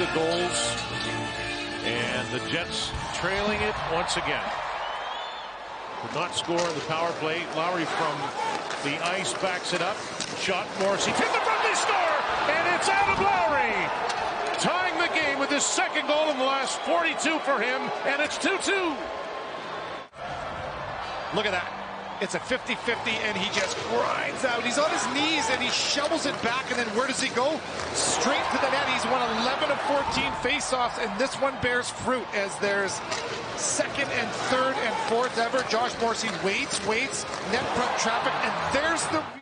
of goals. And the Jets trailing it once again. Could not score on the power play. Lowry from the ice backs it up. Shot Morrissey to the front, they score! And it's Adam Lowry! Tying the game with his second goal in the last 42 for him, and it's 2-2. Look at that. It's a 50-50, and he just grinds out. He's on his knees, and he shovels it back, and then where does he go? Straight to the net. He's won 11 of 14 faceoffs, and this one bears fruit as there's second and third and fourth ever. Josh Morrissey waits, waits, net front traffic, and there's the...